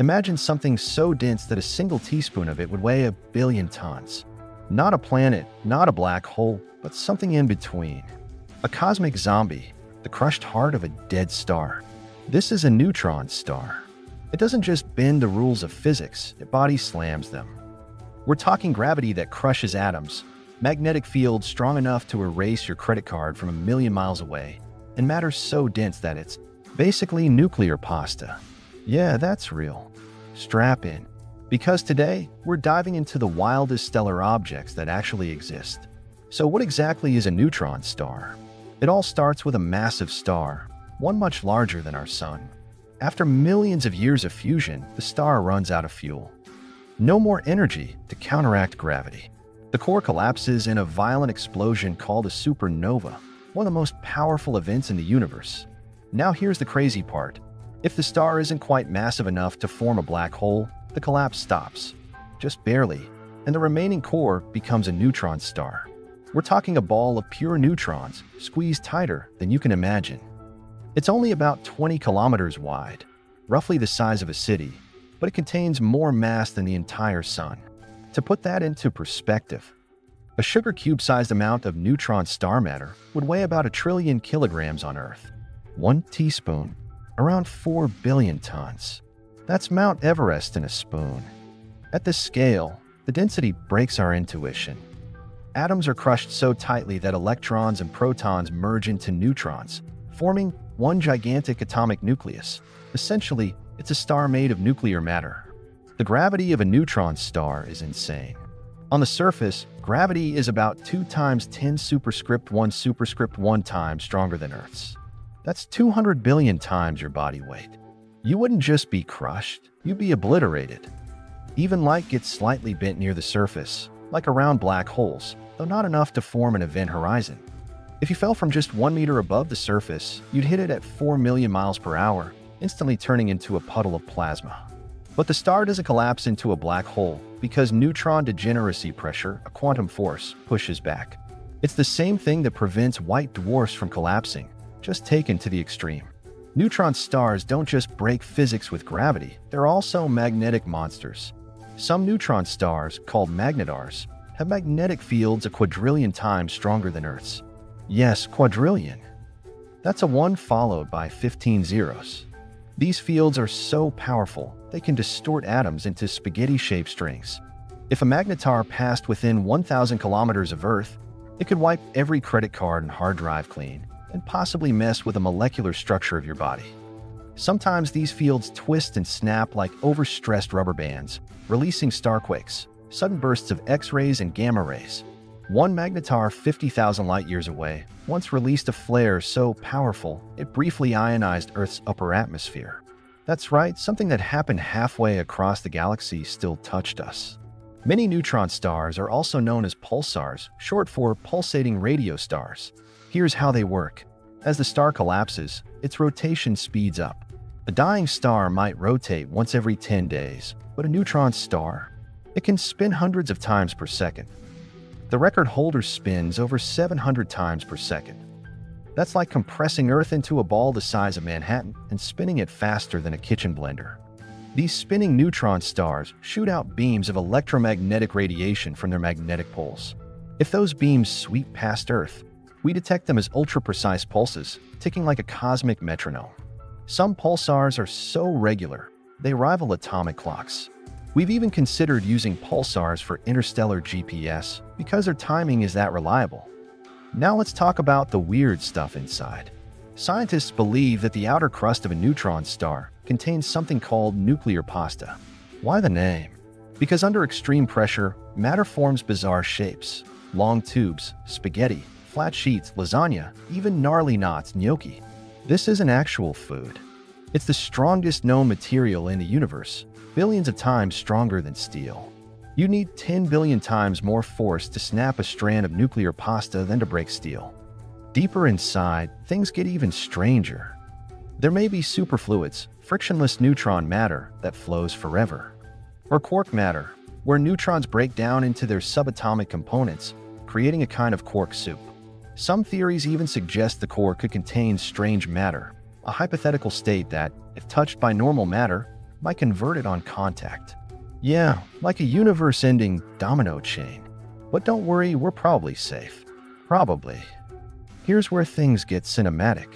Imagine something so dense that a single teaspoon of it would weigh a billion tons. Not a planet, not a black hole, but something in between. A cosmic zombie, the crushed heart of a dead star. This is a neutron star. It doesn't just bend the rules of physics, it body slams them. We're talking gravity that crushes atoms, magnetic fields strong enough to erase your credit card from a million miles away, and matter so dense that it's basically nuclear pasta. Yeah, that's real. Strap in. Because today, we're diving into the wildest stellar objects that actually exist. So, what exactly is a neutron star? It all starts with a massive star, one much larger than our Sun. After millions of years of fusion, the star runs out of fuel. No more energy to counteract gravity. The core collapses in a violent explosion called a supernova, one of the most powerful events in the universe. Now here's the crazy part. If the star isn't quite massive enough to form a black hole, the collapse stops. Just barely, and the remaining core becomes a neutron star. We're talking a ball of pure neutrons, squeezed tighter than you can imagine. It's only about 20 kilometers wide, roughly the size of a city, but it contains more mass than the entire Sun. To put that into perspective, a sugar cube sized amount of neutron star matter would weigh about a trillion kilograms on Earth. One teaspoon, around 4 billion tons. That's Mount Everest in a spoon. At this scale, the density breaks our intuition. Atoms are crushed so tightly that electrons and protons merge into neutrons, forming one gigantic atomic nucleus. Essentially, it's a star made of nuclear matter. The gravity of a neutron star is insane. On the surface, gravity is about 2 times 10 superscript 1 superscript 1 times stronger than Earth's. That's 200 billion times your body weight. You wouldn't just be crushed, you'd be obliterated. Even light gets slightly bent near the surface, like around black holes, though not enough to form an event horizon. If you fell from just one meter above the surface, you'd hit it at 4 million miles per hour, instantly turning into a puddle of plasma. But the star doesn't collapse into a black hole because neutron degeneracy pressure, a quantum force, pushes back. It's the same thing that prevents white dwarfs from collapsing, just taken to the extreme. Neutron stars don't just break physics with gravity, they're also magnetic monsters. Some neutron stars, called magnetars, have magnetic fields a quadrillion times stronger than Earth's. Yes, quadrillion. That's a 1 followed by 15 zeros. These fields are so powerful, they can distort atoms into spaghetti-shaped strings. If a magnetar passed within 1,000 kilometers of Earth, it could wipe every credit card and hard drive clean, and possibly mess with the molecular structure of your body. Sometimes these fields twist and snap like overstressed rubber bands, releasing starquakes, sudden bursts of X-rays and gamma rays. One magnetar 50,000 light-years away once released a flare so powerful it briefly ionized Earth's upper atmosphere. That's right, something that happened halfway across the galaxy still touched us. Many neutron stars are also known as pulsars, short for pulsating radio stars. Here's how they work. As the star collapses, its rotation speeds up. A dying star might rotate once every 10 days, but a neutron star, it can spin hundreds of times per second. The record holder spins over 700 times per second. That's like compressing Earth into a ball the size of Manhattan and spinning it faster than a kitchen blender. These spinning neutron stars shoot out beams of electromagnetic radiation from their magnetic poles. If those beams sweep past Earth, we detect them as ultra-precise pulses, ticking like a cosmic metronome. Some pulsars are so regular, they rival atomic clocks. We've even considered using pulsars for interstellar GPS because their timing is that reliable. Now let's talk about the weird stuff inside. Scientists believe that the outer crust of a neutron star contains something called nuclear pasta. Why the name? Because under extreme pressure, matter forms bizarre shapes. Long tubes, spaghetti, flat sheets, lasagna, even gnarly knots, gnocchi. This isn't actual food. It's the strongest known material in the universe, billions of times stronger than steel. You need 10 billion times more force to snap a strand of nuclear pasta than to break steel. Deeper inside, things get even stranger. There may be superfluids, frictionless neutron matter that flows forever. Or quark matter, where neutrons break down into their subatomic components, creating a kind of quark soup. Some theories even suggest the core could contain strange matter, a hypothetical state that, if touched by normal matter, might convert it on contact. Yeah, like a universe ending domino chain. But don't worry, we're probably safe. Probably. Here's where things get cinematic.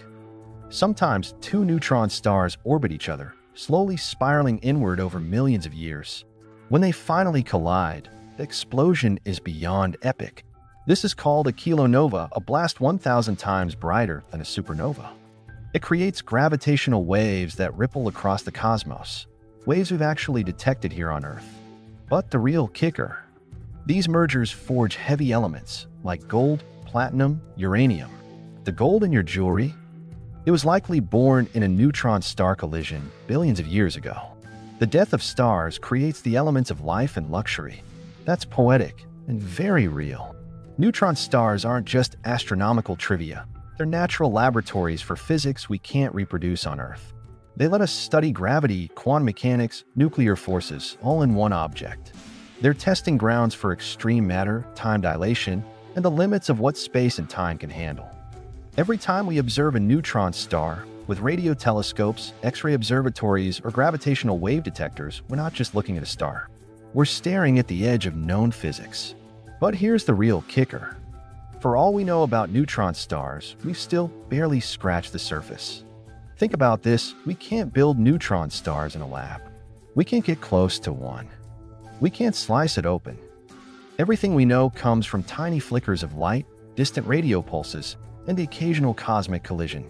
Sometimes two neutron stars orbit each other, slowly spiraling inward over millions of years. When they finally collide, the explosion is beyond epic. This is called a kilonova, a blast 1,000 times brighter than a supernova. It creates gravitational waves that ripple across the cosmos, waves we've actually detected here on Earth. But the real kicker these mergers forge heavy elements like gold, platinum, uranium. The gold in your jewelry, it was likely born in a neutron star collision billions of years ago. The death of stars creates the elements of life and luxury. That's poetic and very real. Neutron stars aren't just astronomical trivia, they're natural laboratories for physics we can't reproduce on Earth. They let us study gravity, quantum mechanics, nuclear forces, all in one object. They're testing grounds for extreme matter, time dilation, and the limits of what space and time can handle. Every time we observe a neutron star, with radio telescopes, X ray observatories, or gravitational wave detectors, we're not just looking at a star. We're staring at the edge of known physics. But here's the real kicker. For all we know about neutron stars, we've still barely scratched the surface. Think about this we can't build neutron stars in a lab. We can't get close to one. We can't slice it open. Everything we know comes from tiny flickers of light, distant radio pulses, and the occasional cosmic collision.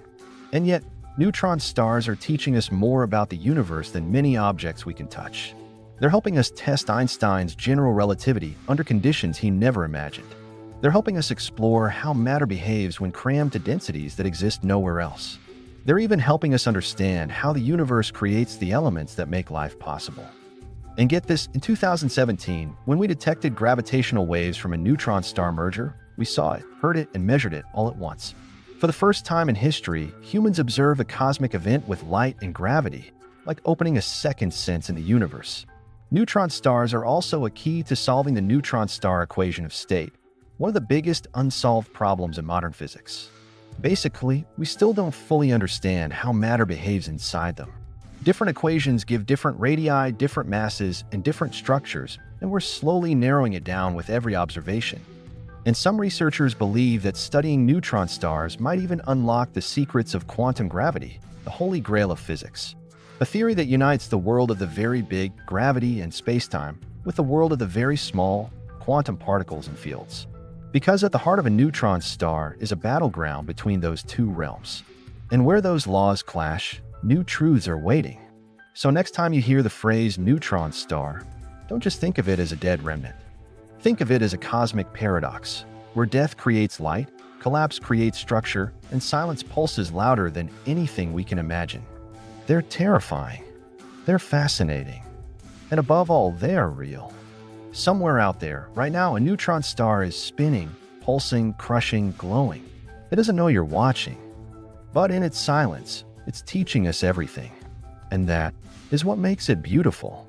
And yet, neutron stars are teaching us more about the universe than many objects we can touch. They're helping us test Einstein's general relativity under conditions he never imagined. They're helping us explore how matter behaves when crammed to densities that exist nowhere else. They're even helping us understand how the universe creates the elements that make life possible. And get this, in 2017, when we detected gravitational waves from a neutron star merger, we saw it, heard it, and measured it all at once. For the first time in history, humans observed a cosmic event with light and gravity, like opening a second sense in the universe. Neutron stars are also a key to solving the neutron star equation of state, one of the biggest unsolved problems in modern physics. Basically, we still don't fully understand how matter behaves inside them. Different equations give different radii, different masses, and different structures, and we're slowly narrowing it down with every observation. And some researchers believe that studying neutron stars might even unlock the secrets of quantum gravity, the holy grail of physics. A theory that unites the world of the very big, gravity and spacetime, with the world of the very small, quantum particles and fields. Because at the heart of a neutron star is a battleground between those two realms. And where those laws clash, new truths are waiting. So next time you hear the phrase neutron star, don't just think of it as a dead remnant. Think of it as a cosmic paradox, where death creates light, collapse creates structure, and silence pulses louder than anything we can imagine. They're terrifying. They're fascinating. And above all, they're real. Somewhere out there, right now, a neutron star is spinning, pulsing, crushing, glowing. It doesn't know you're watching. But in its silence, it's teaching us everything. And that is what makes it beautiful.